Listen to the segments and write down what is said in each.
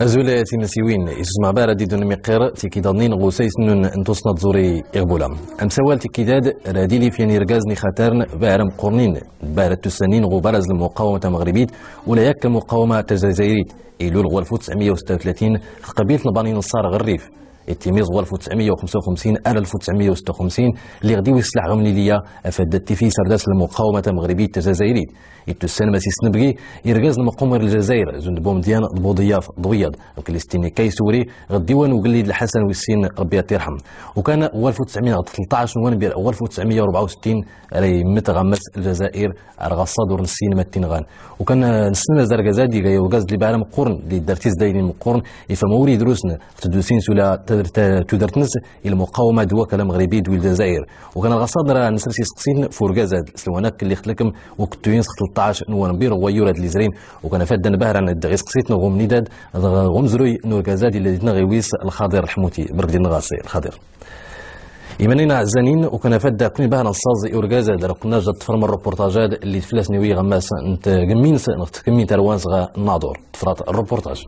أزولاياتي نسيوين. يسوس مع بارا ديدون مقير تيكي ضنين غوسيس نون انتوسنا تزوري إغبولا. أمسوال تيكيداد راديلي في نيرغازني خاترن بارم قرنين. بارا تسنين غو بارز المقاومة المغربية ولا يك مقاومة تجزائريت إيلول غو 1936 قبيلة البانين الصار غريف. التيميز هو 1955 ال 1956 اللي غادي يسلع غمليليا افادت في سرداس المقاومة المغربيه الجزائريه ماسي سنبغي يرغاز المقومر الجزائر زند بوم ديان بوضياف ضويض. وكليستيني كاي سوري غديوان وقليد الحسن والسين ربي يرحم وكان هو 1913 نوان 1964 راي متغمس الجزائر رغصاد ورنسين متينغان وكان نسنا زرغازادي غاي وغاز اللي بعلم قرن اللي دارتيز دايرين مقرن يفهموري دروسنا تدوسين سولا تودرتنس المقاومه دوا كلام مغربي دو الجزائر. وكان الغصاد راه نسرسي سقسين فورغازاد سلواناك اللي خلكم وكتو ينسخ 13 نوفمبر ويوراد اللي زرين. وكان فاد نبهر عن الدغي سقسيت نغوم نيداد غوم زروي نورغازاد اللي نغيويس الخضر الحموتي بردي نغاسي الخضر يمنينا عزانين وكان فدا كوني بها نصاز اورغازا دار كنا جات تفرم الروبورتاجات اللي تفلاس نوي غماس انت قمين نخت كمين تروانس غا ناظور تفرات الروبورتاج.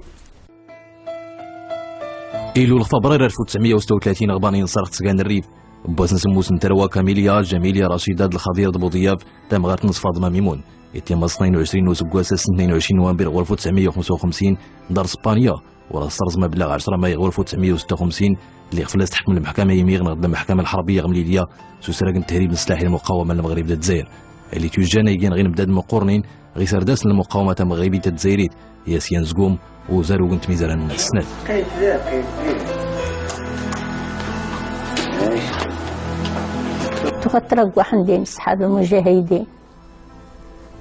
ايلول فبراير 1936 غباني نصرخ تسكان الريف بوسن سموس تروا كاميليا جميليا رشيدة الخضير دبو ضياف تم غارت نص فاطمة ميمون. يتم 22 وسكواس 22 نوفمبر 1955 دار إسبانيا. ورا صرز مبلغ 10 ماي 1956 اللي خفلس تحكم المحكمة يميغ نغد المحكمة الحربية غمليليا سوسراق التهريب السلاحي المقاومة المغرب الجزائر اللي توجانا يجين غير بداد مقورنين غي سرداس المقاومة المغربية الجزائرية ياسين زقوم وزارو قنت ميزان السنة. تغطرق واحد دين صحاب المجاهدين.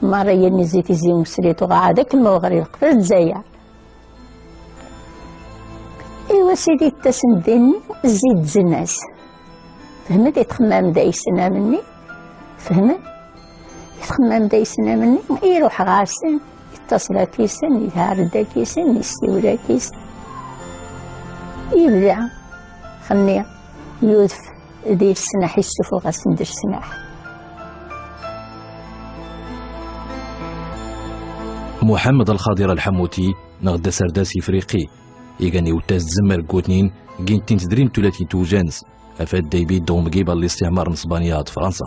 مرة ينزيت زي مسريت وغادك المغرب قبل تزايع إيوا سيدي تسندني زيد زناس. فهمت؟ يتخمام دا يسنا مني. فهمت؟ يتخمام دا يسنا مني يروح غاسن يتصل كيسن يهارد كيسن يستولى كيسن يبدع. خلني يوثف دير السناح يسوفو غاس ندير السناح محمد الخضير الحموتي نغدا سرداس افريقي يغني وتاز زمر كوتنين جينتين تدرين تولاتي توجانس. أفاد دايبي دوم جيبا الاستعمار نصبانيات فرنسا.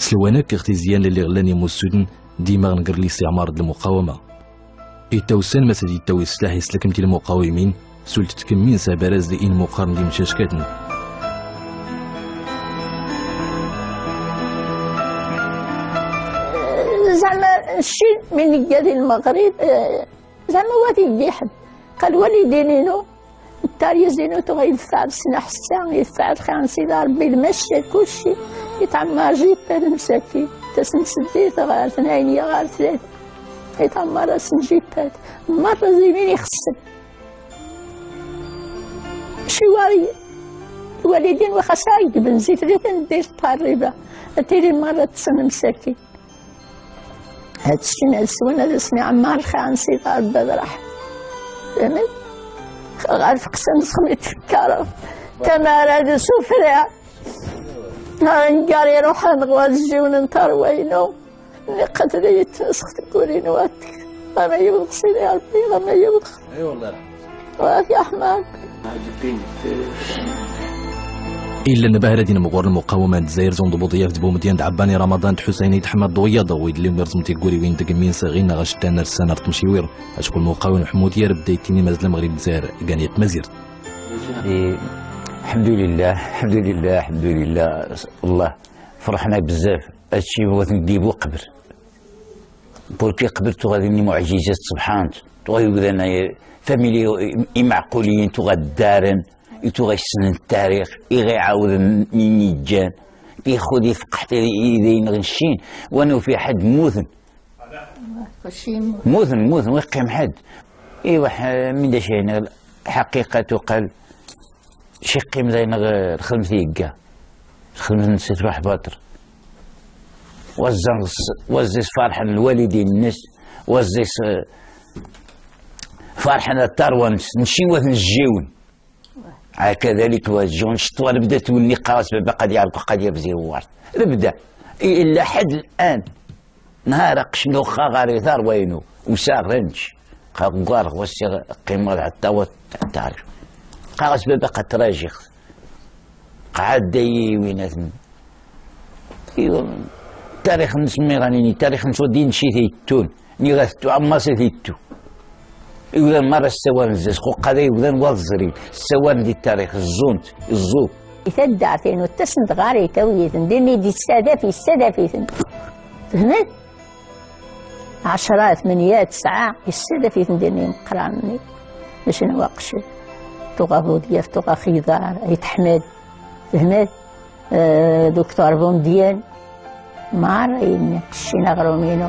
سلوانك اختزيان للي غلاني موسودن ديما نقر الاستعمار المقاومة. التوسان مسدي التوي السلاح يسلكمتي المقاومين سلت تكمين سابرز لإن مقارن دي مشاشكاتن. زعما الشيء من قال المغرب آه، زعما وادي يحب قال والدينينو التاريخ زينو تو يدفع السنة حسان يدفع إلى ربي المشي كلشي. يتعمر جيب المساكين تسن سديت غير ثنين غير ثلاثة. يتعمر سنجيبات مرة زينين يخسر شي واري والدين وخسايد بنزيت غير ندير طاربة تيري مرة تسن مساكين. هاد الشيء نسونا لسني عمار خانسي غير بدرح فهمت؟ غير في قسم سخميت في الكرف تمارا سفرة. نقاري روح نغوازجي وننطر وينو اللي قتلي يتنسخ تقولين واتك غما يبغسي يا ربي غما يبغ اي والله. وافي احمد إلا نبهر دين مغور المقاومة الجزائر زون ضبو ضياف دبو مديان عباني رمضان حسيني تحمد ضويا ضويد اللي مرزم تيقولي وين تقمين ساغين غشتان رسان تمشيوير أشكو المقاوم حمودية بداية تيني مازال المغرب الجزائر قانية مزير. إيه، الحمد لله الحمد لله الحمد لله الله فرحنا بزاف هادشي هو نديبو قبر بوركي قبر تغادي معجزات سبحان تغادي أنا فاميلي معقولين تغدارن يتغسن التاريخ يعاود من يجان ياخذ يفقح يدين غنشين وأنا في حد موثن. موثن موثن ويقيم حد. إيوا من داش هنا حقيقة تقال. شي قيم زين الخدمة يقا. الخدمة نسيت روح باطر وزن وزيس فرحا الوالدين الناس. وزيس فرحا التروان نشي وثن الجيون كذلك وجون شطوة بدأ تولي قاس بابا قد يعرف قد يبزي وارد. نبدا إلا حد الآن. نهار قشنو غاري ثار وينو. وساغ رنج. قار غوسي قيمة حتى تعرف. قاغس بابا قد قعد داي وينات ايوا تاريخ نسمي راني تاريخ نسودين شي ثيتون ني غاثتو عما سي ثيتو. إذا مرة السوان الزاز. خو قضي إذا وظري السوان دي التاريخ الزونت الزوب يتدعتين وتسند غاري تويتن ديني دي السادة في السادة في فهمت؟ عشرات ثمانية تسعة. السادة في ديني مقراني باش نواقش تغا بودياف تغا خيضار يتحمد فهمت آه دكتور بومديان ما رايني قشينا غرومينو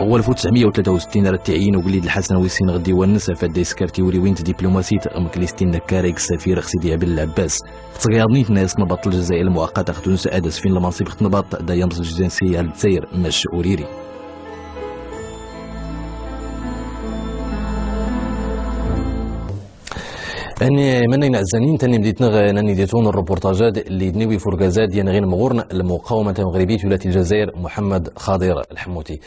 هو 1963 راه تعيين وقليد الحسن ويسين غدي ونس سكرتي ولي وينت دبلوماسيت مكليستين كاريك سفير خسيدي عبد العباس. تغيرنيت ناس نبط الجزائر المؤقتة ختونس ادس فين المنصب نبط دا يمس الجنسية الجزائر مش أوريري أني من عزانين تاني بديت نغ ناني ديتون الروبورتاجات اللي دنيوي فرقازات ديال غير مغورن المقاومة المغربية ولاية الجزائر محمد خضير الحموتي.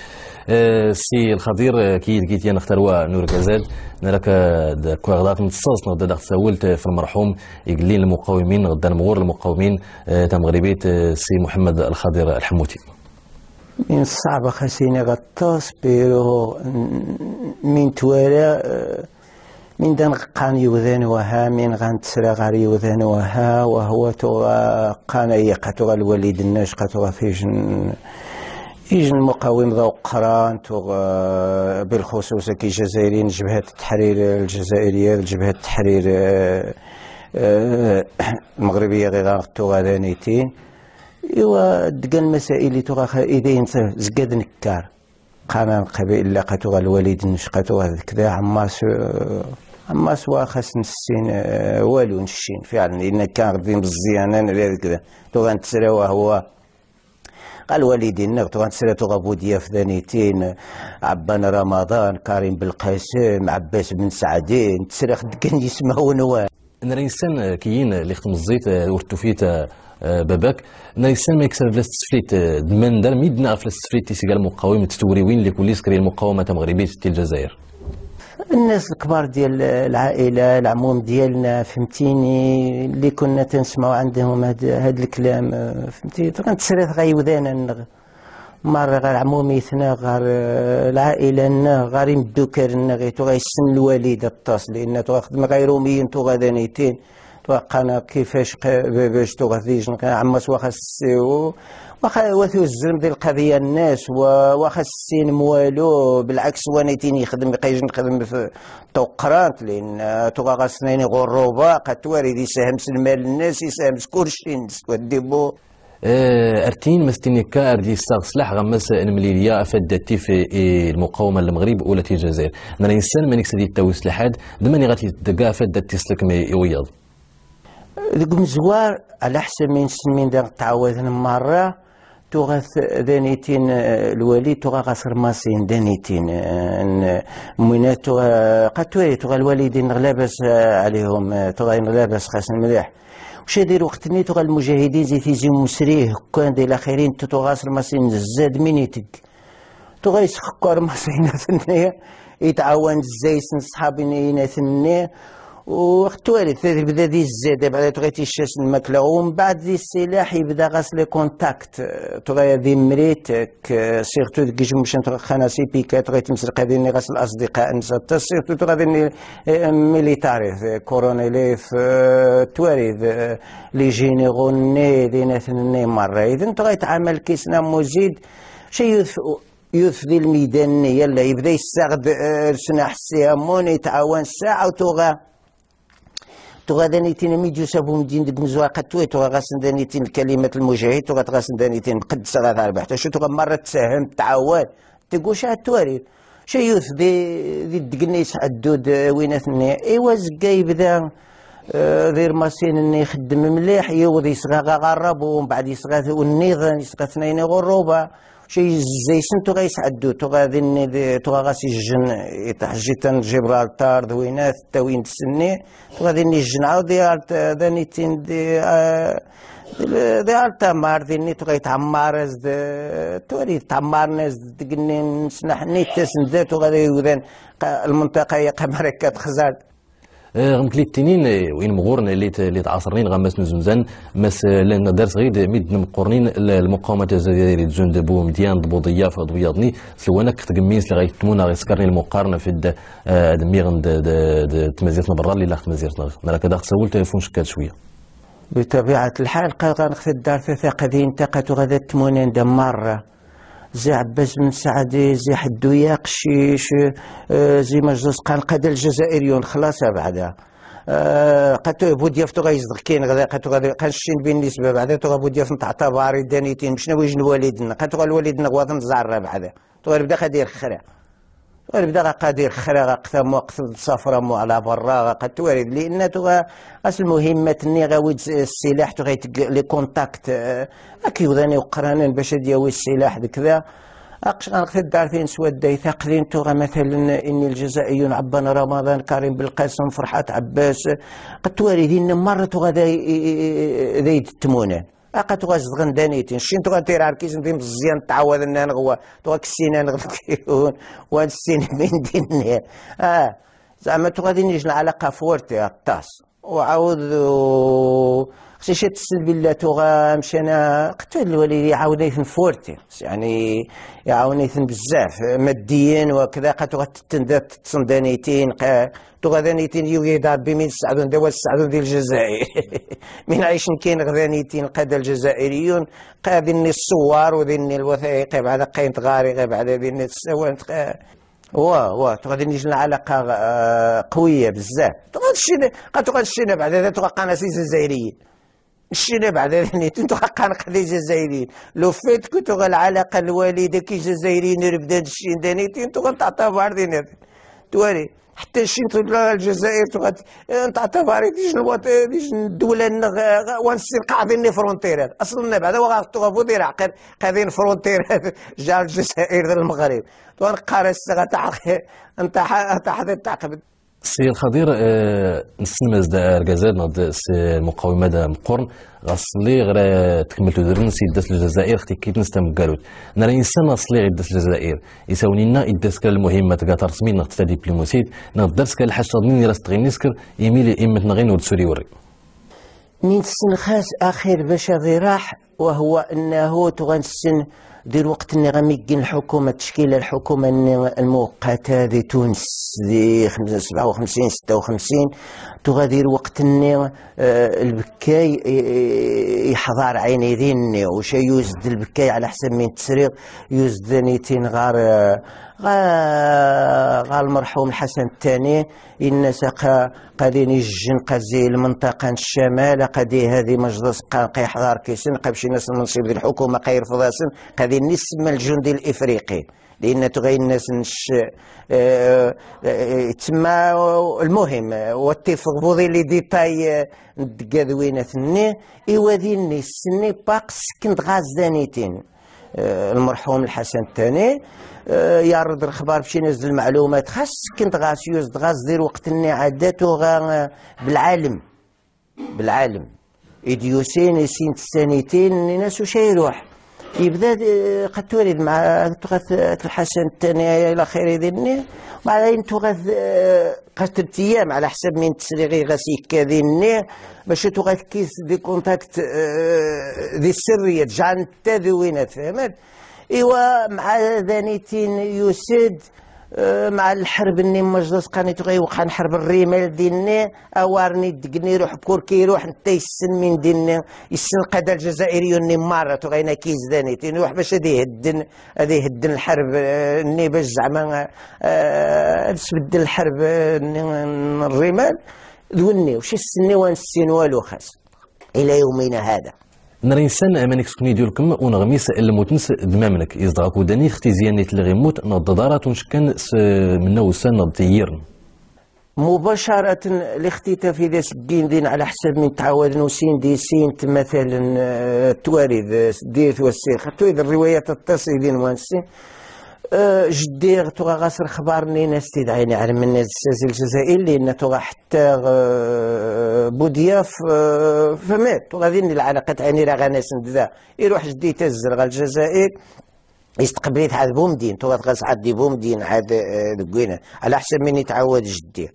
أه سي الخضير كي كي نختاروا نور كازاد نراك كواغدات متصاص نغدا داخل سولت في المرحوم يقلين المقاومين غدا مغور المقاومين أه تاع مغربية سي محمد الخضير الحموتي. من الصعب خسيني غطاس بيرو من توالى من دان قان يوذان وها من غان تسرى غار يوذان وها وهو تو قان يقتو الوليد الناش قتو فيجن يجن المقاوم ذو قران تو بالخصوص كي جزائريين جبهة التحرير الجزائرية جبهة التحرير المغربية غير تو غادانيتين إوا دقا المسائل تغا إذا زقاد نكار. قام قبيل لقاتو الوليد نشقاتو كذا عماس عماس واخس نسين آه، والو نشين فعلا لأن كان غادي مزيانا كذا. تو غنتسرى وهو قال والدينا تو غنتسرى تو غابو دياف ثانيتين عبان رمضان كريم بالقاسم عباس بن سعدين تسرى كان يسمعوا نواه نريسان كيين اللي ختم الزيت آه، ورتوفيت آه، باباك. نايسان ما يكسر فلاس تسفليت دمان دار ميدنا فلاس تسفليت تيسيقال المقاومة تتوريوين اللي كل يسكري المقاومة المغربية في الجزائر. الناس الكبار ديال العائلة العموم ديالنا فهمتيني اللي كنا تنسمعوا عندهم هذا الكلام فهمتي؟ تسريت غيوذانا مرة غير عموميتنا غير العائلة غير يمدو كارنا غير غيسن الوالدة الطاس لأن تخدم غير روميين تو غادانيتين توقعنا كيفاش باش تغذيج عمس واخا واخا وثو الزلم ديال القضية الناس واخا السين موالو. بالعكس وانيتين يخدم يقيج نخدم في توقرات. لأن توغا غاسنين غروبا قد توارد يساهم المال الناس يساهم كلشي وديبو آه، أرتين مستني كار دي ستاغ سلاح غمس المليليا فدتي في المقاومة المغرب ولا الجزائر أنا الإنسان مانيك سدي التوي سلاحات. دماني غاتي دقا فدتي سلك مي يويض ذوك مزوار على حسب من سنين دا تعاودنا مرة تغاث دانيتين الوالي تغا غاسر ماسين دانيتين موينات تغا قد توالي تغا الوالدين غلابس عليهم تغا غلابس خاصن مليح وش يدير وقتني تغا المجاهدين زي تيزي مسريه كان ديال الاخرين تغا غاسر ماسين زاد مينيتك تغا يسخكر ماسين ثنية يتعاون زيسن صحابي ثنية وتوالد بدا دي الزاد بعد تغيتي الشاس الماكلة ومن بعد دي السلاح يبدا غاس لي كونتاكت تغي دي مريت سيرتو كي جمش خانا سي بيكا تغي تمسرق هذين غاس الأصدقاء نسا سيرتو تغي ميليتاري كورونيلي توالد لي جينيرو ني دينا ثني مرة. اذا تغي تعامل كيسنا مزيد. شي يوث ذي الميدان يلا يبدا يستغد سنا حسيها مون يتعاون ساعة وتوغا تغادانيتين ميديو سابو مدين دك مزوا قد توغا غاسن دانيتين الكلمة المجاهد تغا تغاسن دانيتين قدس غادا ربحت شو تغا مرة تساهم تعاون. تقول شا تواري. شا يوث دي دي الدقنيس الدود ويناتني إيوا زكا يبدا غير ماسين إني يخدم مليح يوض يصغى غرب ومن بعد يصغى النظام يصغى اثنين غروبة. شي زيسن تو غيسعدو تو غادي تو غاسي الجن يتحجي تن جبرالتار دوينات تاوين تسني تو غادي نجن عاود داني تين دي دي التمار تو غيتعمر از توري تعمر ناس دقني نسنح نيتس ندات وغادي يودان المنطقة هي قمركه تخزال غمكلي التنين وين مغورن اللي اللي تعاصرين غمس نزمزان مس لأن درس غير ميد نمقورنين المقاومه الجزائريه جند بو مديان ضبوضيه في ضوياضني سلوانك تقميس اللي غيتمونا غيسكرني المقارنه في دميغ تمازيرتنا برا اللي لا تمازيرتنا أنا كذا سولت تليفون شكات شوية بطبيعة الحال غنخذ الدار في ثقة ذي انتقت وغدا تمونين مرة زي عباس بن سعد زي حدو قشيش آه، زي مجلس قال قاد الجزائريون خلاص بعدا آه، قاتو بودياف تو غيصدق كاين غدا قاتو غدا قنشين بالنسبة بعدا تو بودياف نتاع تباري دانيتين مشنا ويجن والدنا قاتو الوالدنا غواضن زعر بعدا تو غيبدا غادي خرا بدا قادر خرا قثم وقت سفرة مو على برا قد توارد لأن تغا اس المهمة ني غاوي السلاح تغا لي كونتاكت اكي وذاني وقرانا باش دياوي السلاح ذا اقش غنقث الدار فين سواد داي ثاقلين تغا مثلا اني الجزائريون عبان رمضان كريم بالقاسم فرحات عباس قد توارد مرة تغا ذي تمونان أقا تغا زغن دانيتين شين تغا تير عركيز نديم بزيان تعوذ ان نغوا. تغا كسينا نغفكيون وان السين من ديني. آه. زعما تغا دي نيجن علاقة فورتي الطاس وعاود خصي تسل بالله تغا مشينا قتل الوالد يعاود فورتي. يعني يعاونيثن بزاف. ماديا وكذا قد تغا تتصندانيتين تو غدانيتين يوغي دار بمين السعدون دوا السعدون ديال الجزائر. من عيش كاين غدانيتين قاد الجزائريون. قادني الصور وذني الوثائق بعد تغاري بعد ذني السوان وا وا تغادي نجي العلاقة آه، قوية بزاف. تغادي الشينا بعد ذلك تغادي قناصي الجزائريين. الشينا بعد ذلك تغادي قناصي الجزائريين لو فات كنت العلاقة الوالدة كي جزائريين ربدان الشين دانيتين تغادي تعتبر دينا تواري. حتى شي الجزائر تغاد انت اعتبري ديش ديش الدولة وانسين قاعدين فرونتيرات أصلا وغا تغفو دير عقل قاعدين فرونتيرات جا الجزائر المغرب. وان قارس انت انت حدا تعقب سي الخضير آه، نسنمز دا ركازات نض المقاومة دا مقرن. غصلي غير تكملتو درن سي داس الجزائر أختي كيت نستم قالوت. نرى انسان اصلي غير داس الجزائر. يساوني لنا إداس كال المهمة تقاطر رسمي نغ تفادي بليموسيد نغ درس كال حاجة ضمين راس تغي نسكر يميل إمت نغين ورسوري وري. من سن خاص آخر باش راح وهو أنه تغنسن دير وقت اني غميقين الحكومة تشكيل الحكومة المؤقته دي تونس دي 57 56 تغادير وقت اني آه، البكاي يحضر عيني ذيني وش يوزد البكاي على حسب من تسريق يوزد نيتين غار غار المرحوم الحسن الثاني. إن سقى قادين يجن قزي المنطقة الشمال قادي هذه مجلس قاقي حضار كيسن قبشي ناس المنصب الحكومة قاير فضاسن قادي نسمى الجندي الإفريقي لأن تغير الناس نش آه، آه، تما المهم واتفق بوضي لي ديتاي ندقاذوينة ثني إيواديني السني باق سكنت غاز دانيتين آه، المرحوم الحسن الثاني يعرض الأخبار باش ينزل المعلومات خاص كنت غاس يوزد غاز دير وقت اني عاداتو غا بالعالم. بالعالم. إديوسين سين السنتين ناس وش يروح؟ يبدأ قد تولد مع تغث الحسن الثاني إلى خير ذني بعدين تغث قد ثلاث أيام على حسب من تسريغي غاسيك كذني باش تغث كيس دي كونتاكت ذي السرية جعل تذوينات فهمت إيوا مع ذانيتين يسد آه، مع الحرب اني مجلس قاني تغي وقع نحرب الرمال ديني أوارني دقني روح بكوركي يروح انت يسن من ديني يسن قدا الجزائري اني مارة داني تيروح باش هذه يهدن هذه يهدن الحرب اني باش زعما تبدل آه، الحرب الرمال. ذوني وش السني وانسين والو خاص؟ إلى يومنا هذا. نرينسان امانك سكني ديالكم ونغميس الموتنس دمامنك يزدغك وداني أختي زيانيت اللي غيموت نض دارات ونشكن من وسان نض تييرن مباشرة الاختطاف إذا سكين دين على حسب من تعود نوسين دي سين مثلا آه، توارد ديت والسيخ. توارد الروايات التصي دين وانسين آه، جدي توغا غاسر خبرني ناس تدعيني على من الناس الجزائر لأن توغا حتى آه، بودياف فمات. توغا ذين العلاقات عيني راه غناس ندذا يروح جدي تزر الجزائر. يستقبليت هذا بومدين توغا تغاس عدي بومدين هذا دقينا على حسب من يتعود جدي.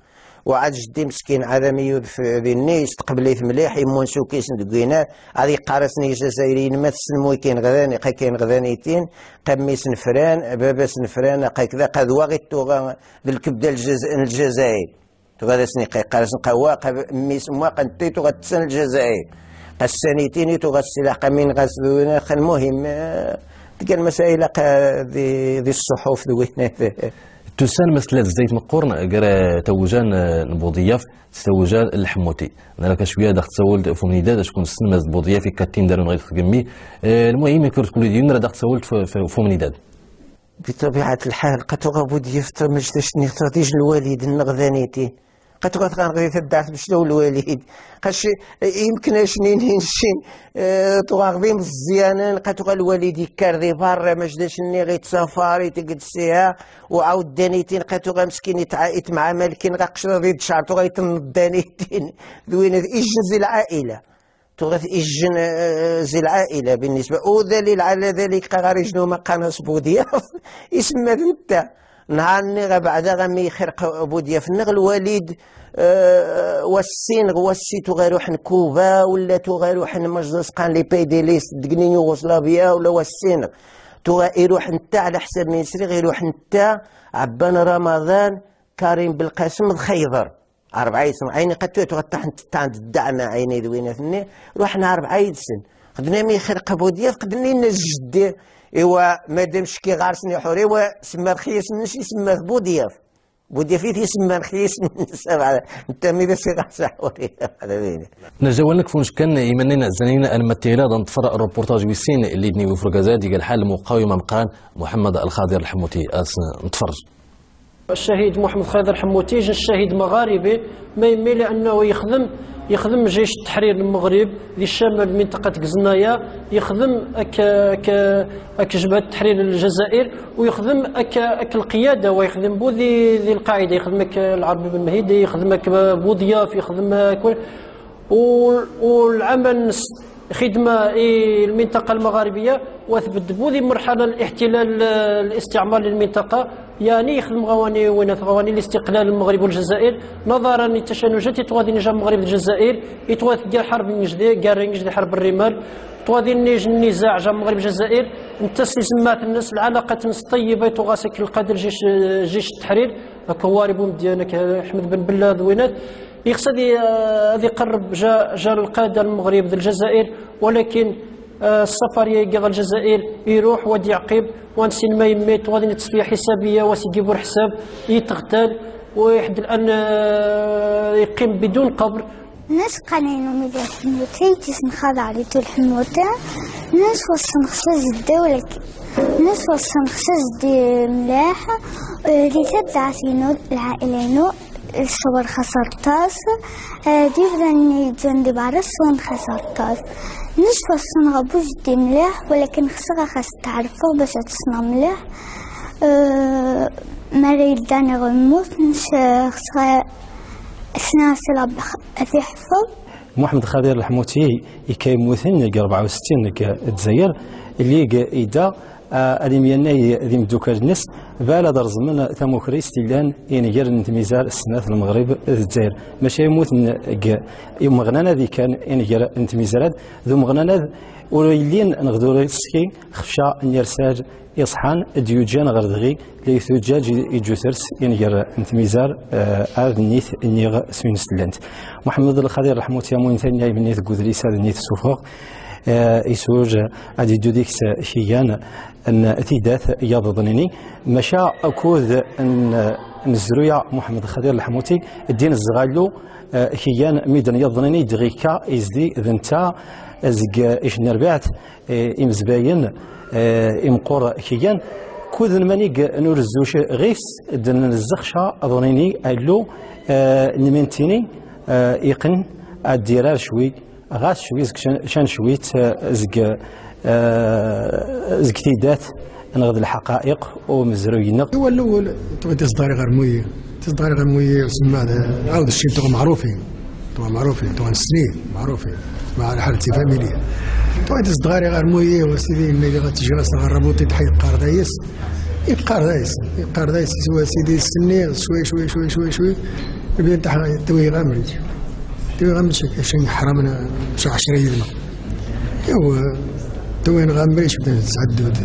وعاد جدي مسكين عدم يوقف ذني يستقبليت مليح يمون سوكيس ندقينا غادي قارسني جزائريين ما تسلمو كاين غداني قا كاين غدانيتين قميس نفران باباس نفران قا كذا قد واغي توغا الكبده الجزائر. توغا سني قا قارس قوا ميس موا قنتي توغا تسن الجزائر. قسانيتيني توغا السلاح قمين غاسدونا المهم تلقى المسائل ذي الصحف ذوينا. تسان مثل زيت مقورن قرا توجان نبوضياف توجان الحموتي. أنا لك شوية تسولت فمني داد شكون سنمز بوضياف كاتين دارون غير تقمي آه، المهم يكون تقول ديون راه تسولت فمني داد بطبيعة الحال قد غابو ديف مجدش نغتاديج الوالد النغذانيتي قد تغات غنغري تدعت باش لو الوالد قاش يمكن شنين هنشين آه تغاغدي مزيانين قد تغا الوالد يكردي برا ما جداش ني غي تسافاري تقد سيها وعاود دانيتين قد تغا مسكين يتعايت مع مالكين غا قشرة ضيد شعر تغا يتم دانيتين دوين إجن العائلة تغث إجن زي العائلة بالنسبة ودليل على ذلك غارجنو مقانس بودياف اسم انت نهار نغا بعدا غمي خرق بوديا في النغ الوالد أه والسين غواسي تغيروح كوبا ولا تغيروح مجلس قان لي بي دي ليست دقنين يوغوسلافيا ولا والسين. يروح نتا على حساب من يسري غيروح نتا عبان رمضان كريم بالقاسم خيضر أربعة يسن عيني قد تغا تحت عند الدعمة عيني ذوينة ثني. روحنا أربعة يسن خدنا مي خرق بوديا فقدني نجد إوا مادام شكي غارسني حوري سما رخيص نشي سما بودياف بودياف يسمى رخيص من سبعة أنت ميدا سي غارس حوري نجاولنك فونش كان يمنينا زنينا أن متيلا نتفرق الروبورتاج ويسين اللي دني وفرقازات قال حال مقاومه مقران محمد الخاضر الحموتي. نتفرج. الشهيد محمد خضر حموتي الشهيد مغاربي ما يمي لأنه يخدم يخدم جيش التحرير المغرب ذي الشمال منطقة قزنايا يخدم أك أك أك جبهة التحرير الجزائر ويخدم أك أك القيادة ويخدم بو ذي القاعدة يخدم أك العربي بن مهيدي يخدم أك بو ضياف يخدم كل والعمل خدمة المنطقة المغاربية وثبت بوذي مرحلة الاحتلال الاستعمار للمنطقة. يعني يخدم غواني وينات غواني الاستقلال المغرب والجزائر. نظرا للتشنجات يتوادي نجا المغرب الجزائر. يتوادي ديال حرب النجدي كارين نجدي حرب الرمال. توادي نيج النزاع جا المغرب الجزائر. انت سمات الناس العلاقة الناس طيبة تغاسك القادر جيش جيش التحرير. كوارب مديانك أحمد بن بلاد وينات. يقصد هذه يقرب جا جا القادة المغرب الجزائر ولكن آه، السفر يقضى الجزائر يروح ودي يعقب وانسين ما يميت وغادي تصفيه حسابية وسيجيبوا الحساب يتغتال ويحد الآن آه، يقيم بدون قبر. ناس قانينو ميدا حموتي تيسن خاضع علي طول حموتا ناس وصن خصاص ولكن ناس وصن خصاص دي ملاح. آه، ريتات دعسينو العائلينو الصور خسرتاس دي بدني جندي بعرس وين خسرتاس. نشفى الصنغة بوجدي مليح ولكن خسرة خاص تعرفه باش تصنع مليح. أه مري داني غموت نش سنة سلاب في حفظ محمد خضير الحموتي يكيموثن 64 الجزائر اللي إيدا أديمياني ذي مدوكا الناس بالا درزمن ثموكريس تيلان يعني غير نتميزار السنة المغرب الجزائر. ماشي يموت يوم غنانا ذي كان غير نتميزارات ذو مغنانا وليلين نغدو سكي خفشا نيرساج يصحان ديوجان غردغي لي ثوجاج يجوثرس غير نتميزار آذ نيث نيغ سمين ستلانت محمد الخضير رحمة الله من ثاني بنيث قدريس هذا نيث سوفوق يسوج ادي دوديكس هيان أن تيدات يضضنني مشى أكوذ أن نزرويا محمد خضير الحموتي الدين الزغالو هيان ميدن يضنني دغيكا إزدي ذنتا. زق إيش نربعت إمزباين إمقور هيان كود المانيك نورزوش غيس دن الزخشة أظنيني ألو آه نمنتيني آه يقن الديرار شوي. غاس شوي زك شان شويت آه، زك آه زك تيدات نغض الحقائق ومزروينا هو الأول تو تصداري غير موية تصداري غير موية هذا عاود الشيء تو معروفين تو معروفين تو سنين معروفين مع الحالة فاميليا. تو تصداري غير موية وسيدي اللي غتجي راسها غير ربوطي تحيد قاردايس. قاردايس قاردايس سوا سيدي السني شوي شوي شوي شوي شوي. بين تاع توي غامر توي غامر شي حرامنا شي 10 يدنا ايوا توي نغامريش بدا نتعدد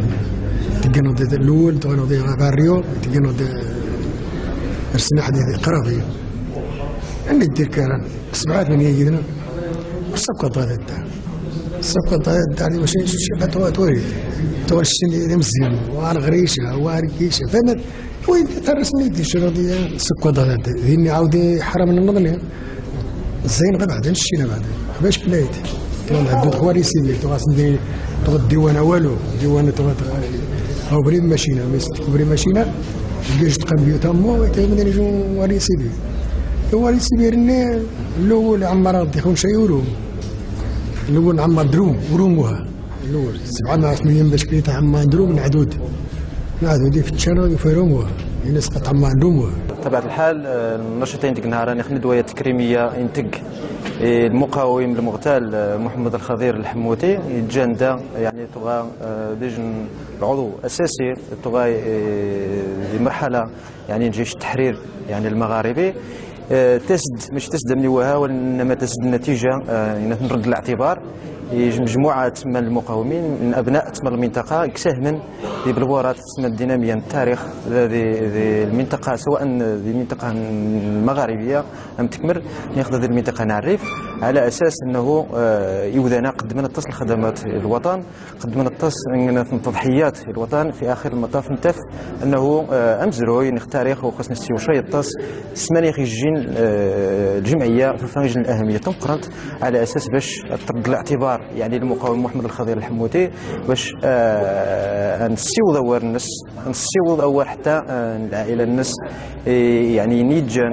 تلقى الأول تلقى نوضي باريو تلقى نوضي رسنا حديث قراضي عندي دير كاران سبعة ثمانية يدنا السبقة طالت السبقة طالت يعني ماشي شي تو توري تو الشين مزيان. وأنا غريشة وأنا كيشة فهمت؟ وين ترسني دي شنو دي؟ السبقة طالت هني عاودي حرام من زين غير بعدين الشينا بعدين باش بلايت تو عندو خواري سيبي تو غاسندي تو الديوان والو. ديوان تو أو بريد ماشينا مست بريد ماشينا. جيش تقام بيو تامو تيمدن يجو وري سيبي وري سيبي رني الأول عمار ديخون شي ورو الأول عمار دروم وروموها. الأول سبعة مع ثمانية باش كليت عمار دروم نعدود نعدود في التشانا يفيروموها. الناس قد عمار دروموها. بطبيعة الحال آه، النشطين ديك النهار راني خدمت دواية تكريمية انتق إيه، المقاوم المغتال آه، محمد الخضير الحموتي جاندا يعني تغى بيجن عضو أساسي تغى آه، مرحلة يعني جيش التحرير يعني المغاربي. تسد مش تسد من وها وإنما تسد النتيجة نرد الاعتبار. مجموعة من المقاومين من أبناء تسمى المنطقة يساهمن بالبورات تسمى الدينامية التاريخ هذه المنطقة سواء المنطقة المغاربيه أم تكمر ناخذ هذه المنطقة نعرف. على أساس أنه آه، يوذنا قدمنا اتصل خدمات الوطن قدمنا اتصل تضحيات الوطن في آخر المطاف نتف أنه آه، امزروي نختاريخ نستيو شوية الطاس سمانيخ يجين آه، الجمعية في فرنج الأهمية. تنقرض على أساس باش ترد الاعتبار يعني المقاوم محمد الخضير الحموتي باش نسيو دوار الناس نسيو دوار حتى العائلة الناس يعني نيجان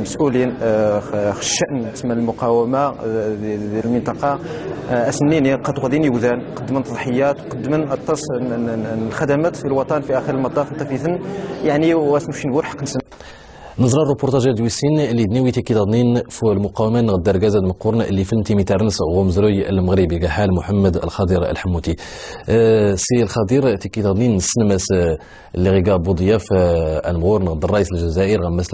مسؤولين الشان تسمى المقاومة المنطقة آه، اسنين قد غاديين يوذان قدمن تضحيات قدمن التص الخدمات في الوطن في آخر المطاف تفيثن يعني واسمشي نقول حق نظرة الروبورتاج دويسين اللي دنيوي تكيدانين فو المقاومين غدار غازا مقورن اللي فنتي ميتارنس غومزروي المغربي كحال محمد الخضير الحموتي. أه سي الخضير تكيدانين سنمس اللي غيقا بوضياف أه المغور نغد الرئيس الجزائر غمس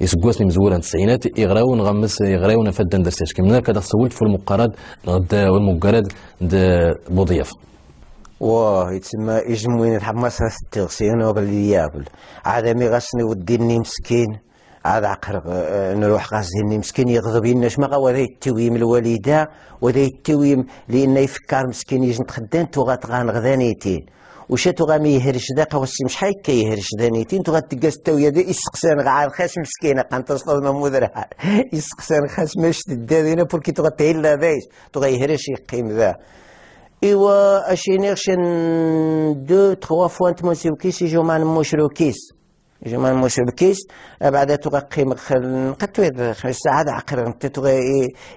يسقوسني مزورا التسعينات يغراون غمس يغراون فدان درساش كمنا كذا سولت في المقارد نغد والمقارد بوضياف واه يتسمى يجموين الحماس التغسين وغلي يابل عاد مي غسني وديني مسكين. عاد عقر آه، نروح غازيني مسكين يغضب يناش ما غوا التويم الوالده وذا التويم لأن يفكر مسكين يجي نتخدان تو غان غذانيتين. وشاتو غامي يهرش ذا قوسي مش حي كي يهرش ذانيتين. تو غاتقاس التوية دي يسقسان غا خاس مسكينة. قان تصطاد مودرها يسقسان خاس مش تدادينا بوركي تو غاتهلا ذايش. تو غيهرش يقيم ذا. ايوا اشينيغ شن دو تخوا فوا نتموسيو كيس يجو معنا موشرو كيس بعد توغا قيم قد ساعات عقر توغا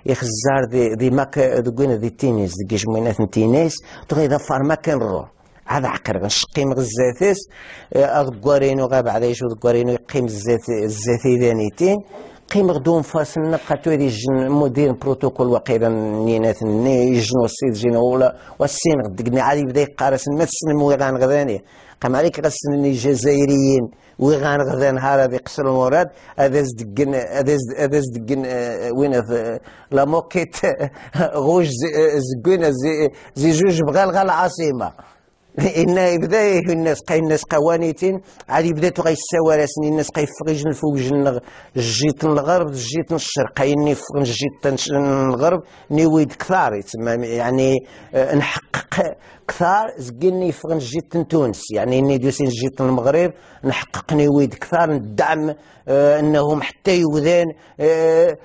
يخزار دي دي ماك دوغين دي تينيس دي جمينات تينيس توغا يظفر مكان رو هذا عقر نشقيم غزاتيس اغد كوارينو غا بعد يشو كوارينو يقيم الزيت الزيتي ذانيتين قيم غدوم فاس نبقى توري جن مدير بروتوكول وقيلا نينات يجن والسيد جينا ولا والسين غدقني عادي بدا يقارس ما تسلم ويغان غداني قام عليك غسن الجزائريين ويغان غدا نهار هذا يقصر المراد هذا زدقن هذا زدقن آه، وين لا موكيت غوج زقونا زي جوج بغا العاصمه لأن يبدا الناس قاي الناس قوانيتين عاد يبدا تو غيساوى الناس قيفغيج الفوق جن جيت الغرب جيت الشرق يني فوق جيت الغرب نيويد كثار يتسمى يعني آه، نحق كثار زقني فغن جيت تونس. يعني إني دوسين جيت المغرب نحقق نويد كثار ندعم آه إنهم حتى يوذان آه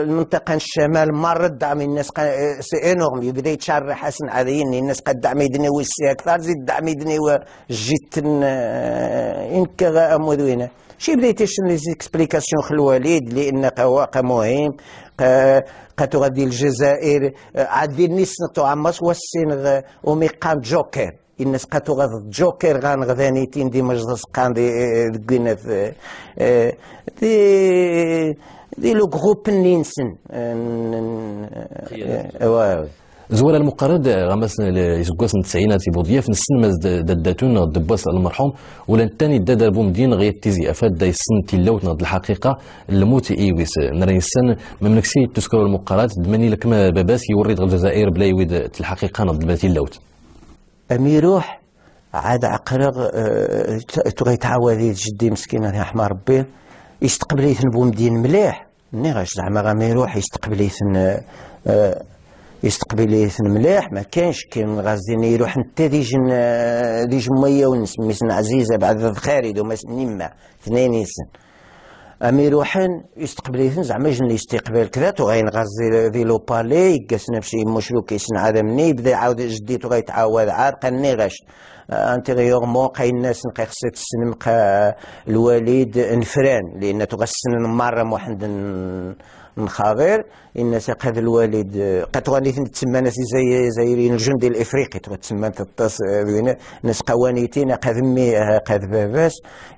المنطقة الشمال مرة دعم الناس آه، سي إنورم يبدأ يتشرح حسن عاديين الناس قد دعم يدني ويسي كثار زيد دعم يدني جيت آه، انك امودوينه شي بديتيش لي زيكسبليكاسيون الوالد لأن قواقع مهم قاتو غادي الجزائر عادي الناس تعمس والسين وميقام جوكر. الناس قاتو غاد جوكر غان غذانيتين دي مجلس قان دي دقينا دي دي لو غروب نينسن. زوال المقرد غمس يسقوس التسعينات في السن مز دداتون دباس المرحوم ولا الثاني دادا بومدين غير تيزي أفاد دا السن تيلوت نض الحقيقة الموت إيويس. نرى السن مملكسي تذكر المقرات دمني لك ما باباس يوريد الجزائر بلا يويد الحقيقة نض باتي اللوت اميروح عاد عقرغ أه تغي تعاودي جدي مسكين يا حمار ربي يستقبليثن بومدين مليح. نيغاش زعما غامي يروح يستقبليثن أه يستقبل مليح ما كانش كان غازين يروح انت ديج ديج مية ونسمي سن عزيزة بعد خارج وما نما اثنين سن امي يروحن يستقبل زعما جن يستقبل كذا تغين غازي ذي لو بالي يقاسنا بشي مشروع كيسن عاد مني بدا يعاود جديتو غيتعاود عاد قني غاش. انتيغيورمون قاي الناس نقي خصك تسنم الوالد نفران لأن تغسن مرة واحد نخاغير إن هذا الوالد قد غادي تسمى ناس زي زي الجندي الإفريقي تسمى تطاس ناس قوانيتين قذمي قذ باباس.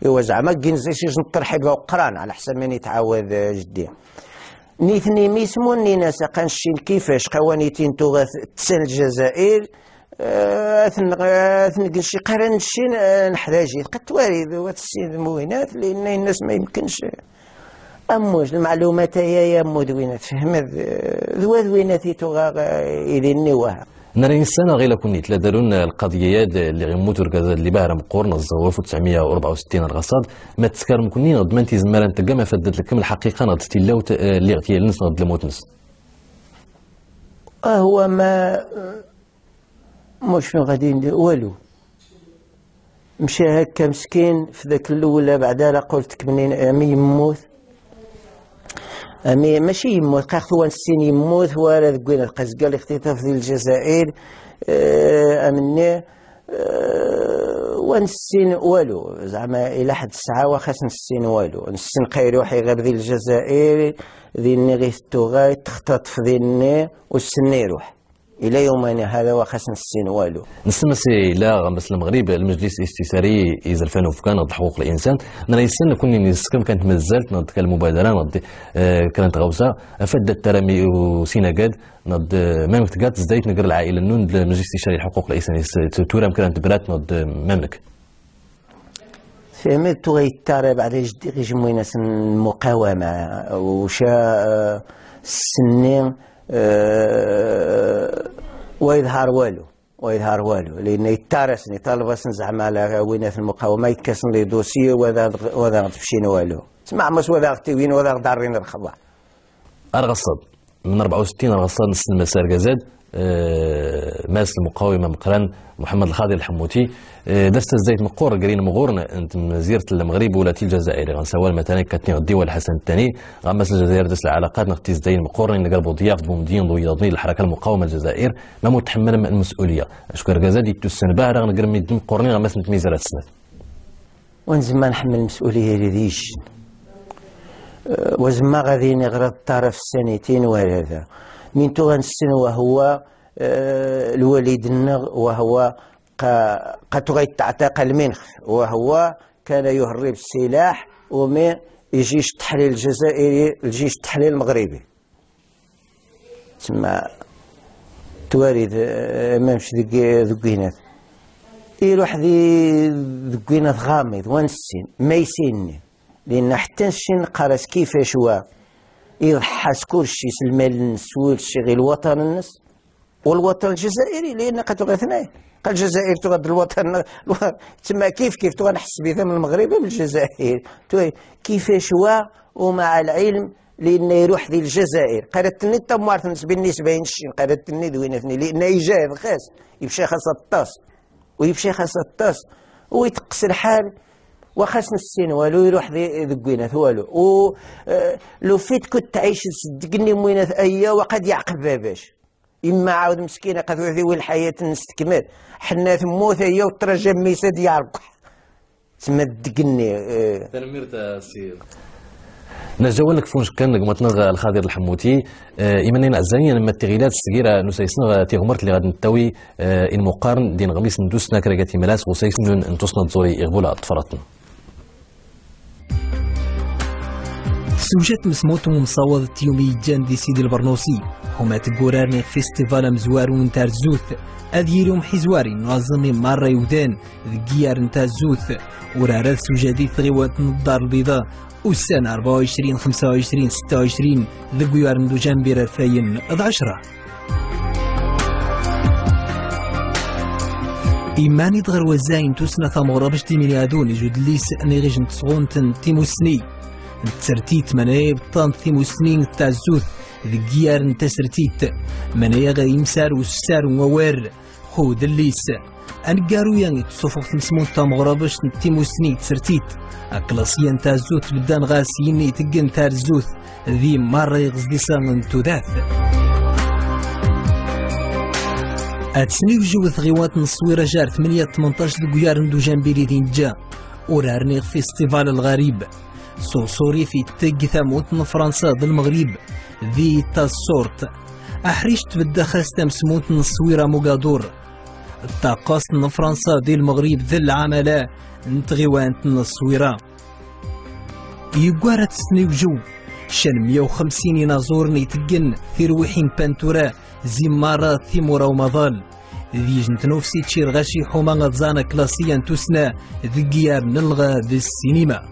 إيوا زعما كين زي شي نطرحب وقران على حسب من يتعاود جدي. نيثني ميسمون ني ناس قنشين كيفاش قوانيتين تغاث تسن الجزائر اثن اثن شي قرن شي نحراجي. قد تواري واتسين الموينات لأن الناس ما يمكنش أموج المعلومات هي يا مدوينة فهم ذو ذوينة تغا إذن نواها نرى إنسان غير كوني تلادرون القضيات اللي غيموتوا ركزات اللي باهرة مقورن الزواف 964 الغصاد. ما تسكر مكونين ضمنتي زمالا تلقى ما فدت لكم الحقيقة نض تلاوت اللي اغتيال نس نض الموت نس هو ما مش غادي والو. مشى هكا مسكين في ذاك الاولى بعدها قلت لك منين يموت مي ماشي يموت. قاخ ثوان السين يموت. ولا ذكوين القزقة الاختطاف ديال الجزائر. آه، أمني. آه، وان السين والو. زعما إلى حد الساعة واخا نسين والو. نسين قيروحي غير ذي الجزائر. ذي غيث توغاي تختطف ذي الني يروح. إلى يومنا هذا وخاص نسين والو. نسمسي لا غمس المغرب المجلس الاستشاري يزل فانو فكان حقوق الإنسان. نرى يسن كوني نسكن كانت مازالت نض المبادره نض آه كانت غوسه افد الترامي وسيناقاد نض مملك تقات زدايت نقر العائلة النون المجلس الاستشاري حقوق الإنسان. تورم كانت برات نض مملك فهمت ترى بعد جدي غير جموينا المقاومه وشا آه، سنين أه ويظهر والو؟ ويظهر والو؟ لأن يتارسني طالب زعما على وين في المقاومة يتكسن لي دوسي وذا وذا تمشينا والو. تسمع مس وذا وين وذا دارين الخضع ارغصد من 64 ارغصد نص المسار جزاد آه، ماس المقاومة مقران محمد الخاضر الحموتي. آه، دست الزيت مقور قرين مغورن أنت زيرت المغرب ولا تي الجزائر غنسوال مثلا كاتني الدول الحسن الثاني غمس الجزائر دس العلاقات نختي زين مقور نقربوا ضياف بومدين ضوي الحركة المقاومة الجزائر. ما متحمل من المسؤولية. شكر غزادي تسن باهر نقرم يدم قورني غمس ميزارات السنة. وين زمان نحمل المسؤولية لذيش أه، وزما غادي نغرد الطرف السنتين وهذا من تو غنسن وهو أه، الوالد وهو قد تعتق المنخ وهو كان يهرب السلاح ومن يجيش التحليل الجزائري الجيش التحليل المغربي. تسمى توارد أه، مامش ذكينات يروح ذي ذكينات غامض ونسين ما يسيني. لأن حتى نشين قرس كيفاش هو؟ يضحس كلشي المال الناس والشي غير الوطن الناس. والوطن الجزائري لأن قد غثناه قال الجزائر تغد الوطن تما كيف كيف تغنحس بها من المغرب بالجزائر كيفاش هو؟ ومع العلم لأن يروح ذي الجزائر. قالت لي تمارت بالنسبة ينشين قالت لي دوينتني لأن يجاهد خاص. يمشي خاص الطاس. ويمشي خاص الطاس. ويتقص الحال. وخاص السين والو يروح ذي والو. و آه، لو فيت كنت تعيش صدقني موينات أيا وقد يعقب باباش إما عاود مسكينة قد ذي الحياة نستكمل. حنا تموت هي وترجى ميسا ديالك. تما دقني آه. تنميرت السير نجاول لك فونش كان قمتنا الخضير الحموتي. آه، إيمانين عزاني لما التغييرات الصغيرة. نسيسنا تيغمرت اللي غادي نتاوي آه، إن مقارن دين غميس ندوسنا كراكاتي ملاس وسيسن نتوسنا تزوري إغبولا تفرطنا سوجات مسموت ومصاوض يومي جان دي سيدي البرنوسي. هما تقورارني فيستيفال مزوار تار زوث. أذيرهم حزواري نظمي مرة يودان. ذكيار نتا زوث. ورارات سوجادي ثغيوات الدار البيضاء. والسنة 24 25 26 ذكيار ندو جنبير الفاين. 10 إيماني دغر وزاين توسنا ثمورة باش تيميني هادون يجود ليس نيغيجن تسغون تيموسني. تسرتيت منايا بطان ثيمو سنين تاع الزوث ذكيار نتا سرتيت منايا غير يمسار وسار ووار خود الليس. انقارو يعني تصفق تنسمون تا مغربش نتيمو سنين تسرتيت. أكلاسيا نتا الزوث بدان غاسيين يتقن تاع الزوث ذي مرة يغزدي سان توداث اتسني وجوث غيوات نصويرة جار 8 18 دقيار ندو جنبيري دين جا ورارني فيستيفال الغريب صوصوري في تق ثموت فرنسا ذي المغرب ذي تاسورت أحريش تبدا خاستم سموت نصويرة مقادور الطاقاس فرنسا ذي المغرب ذي العملاء نتغيوان نصويرة يقارة سني وجو شن 150 نازور نيتقن في روحين بانتورا زمارة ثيمورا ومظال ذي جنت نفسي تشير غاشي حوما غزانا كلاسيا تسنا ذي نلغى ذي السينما.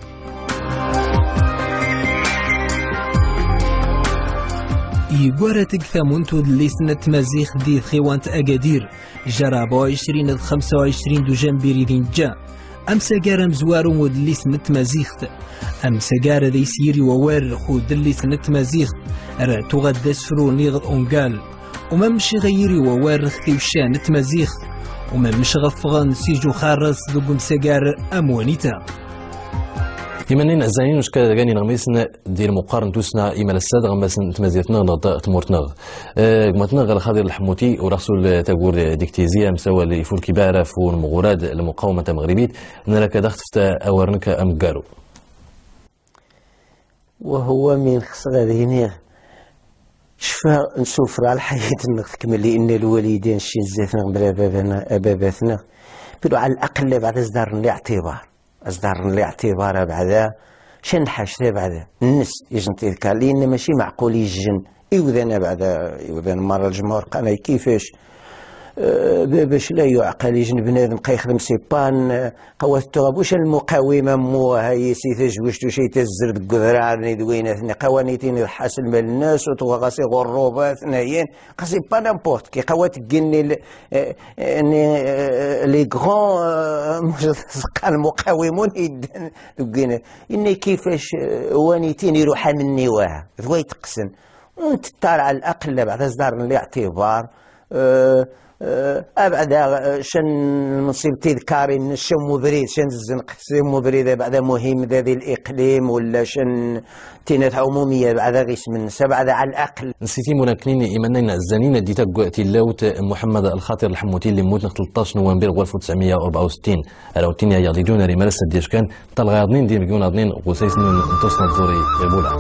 يقوارا تقثامون تود ليسنا تمازيخ دي خيوانت أكادير. جرابو عشرين خمسة وعشرين دو جنبيري جا أمسا قارا مزوارو ود ليسنا تمازيخت أمسا قارا دي سيري ووار خود ليسنا تمازيخت راتو غدا سفرو نيغ أونقال وما مشي غيري ووار خثي وشان تمازيخت وما مش غفغان سيجو خارس ذو مساقار أموانيتا إيمانين أزاين وش كاني نغميسن دير مقارن توسنا إيمان الساد غمسن تمازيتنا نغطاء تمورتنا قمتنا غير خاضر الحموتي ورسول تقول ديكتيزيا مسوى اللي يفول كبارة فون مغوراد المقاومة مغربيت نراك دخت أورنك أم قالوا. وهو من خصغ ذينيغ شفا نسوفر على الحياة نكمل لأن الوالدين شين زيتنا باباتنا باباتنا على الأقل بعد إصدار الاعتبار أصدر الاعتبار بعدا شن حاجة بعدا النس يجن تذكر لأن ماشي معقول يجن. إذا بعدا إذا مرة الجمهور قال كيفاش؟ باش لا يعقل يجن بنادم قيخدم سيبان قوات التراب. واش المقاومة مو هاي سيتاج واش شي تزر القذران دوينة قوانيتين حاسل مال الناس وتوا غاسي غروبات نايين قاسي با نامبورت كي قوات كني أه، أه، لي غران المقاومون يدن. دوينة إني كيفاش وانيتين يروحا مني واه. ذوي يتقسن وانت على الأقل بعد أصدار الاعتبار أه أبعد شن نصيب تذكاري من الشم مبريد شن الزنق مبريد بعد مهم ذا الإقليم ولا شن تينات عمومية بعد غيس من سبعة على الأقل. نسيتي مناكلين ايماننا الزنين دي تقوتي اللوت محمد الخاطر الحموتي اللي موت 13 نوفمبر 1964 راوتيني يغيدون رمال السديش كان طلغاضنين دي مليون اضنين غسيس نتصنا زوري بولا